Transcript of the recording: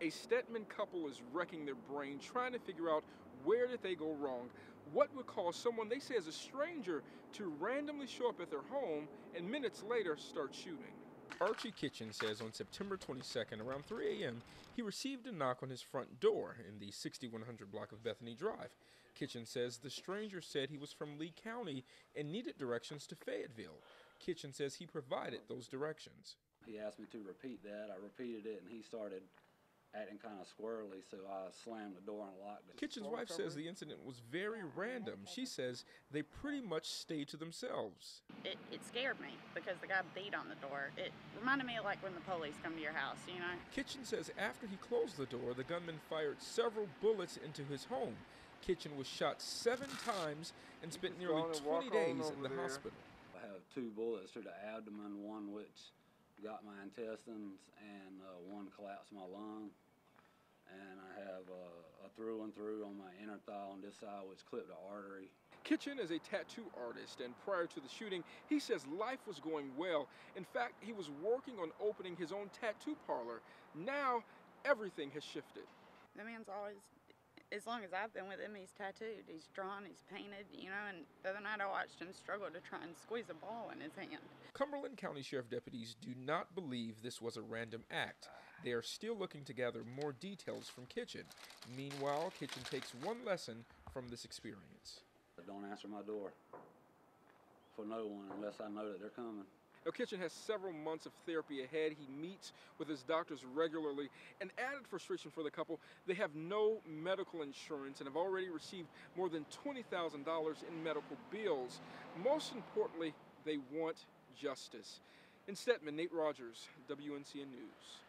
A Stedman couple is wrecking their brain trying to figure out where did they go wrong? What would cause someone they say is a stranger to randomly show up at their home and minutes later start shooting? Archie Kitchen says on September 22nd, around 3 a.m., he received a knock on his front door in the 6100 block of Bethany Drive. Kitchen says the stranger said he was from Lee County and needed directions to Fayetteville. Kitchen says he provided those directions. He asked me to repeat that. I repeated it, and he started acting kind of squirrely, so I slammed the door and locked it. Kitchen's wife says the incident was very random. She says they pretty much stayed to themselves. It, it scared me because the guy beat on the door. It reminded me of like when the police come to your house, you know? Kitchen says after he closed the door, the gunman fired several bullets into his home. Kitchen was shot seven times and spent nearly 20 days in the there. hospital. I have two bullets through the abdomen, one which got my intestines, and uh, one collapsed my lung. And I have uh, a through and through on my inner thigh on this side, which clipped the artery. Kitchen is a tattoo artist, and prior to the shooting, he says life was going well. In fact, he was working on opening his own tattoo parlor. Now, everything has shifted. The man's always, as long as I've been with him, he's tattooed, he's drawn, he's painted, you know. And the other night I watched him struggle to try and squeeze a ball in his hand. Cumberland County Sheriff deputies do not believe this was a random act. They are still looking to gather more details from Kitchen. Meanwhile, Kitchen takes one lesson from this experience. Don't answer my door for no one unless I know that they're coming. Kitchen has several months of therapy ahead. He meets with his doctors regularly. An added frustration for the couple, they have no medical insurance and have already received more than $20,000 in medical bills. Most importantly, they want justice. In Stedman, Nate Rogers, WNCN News.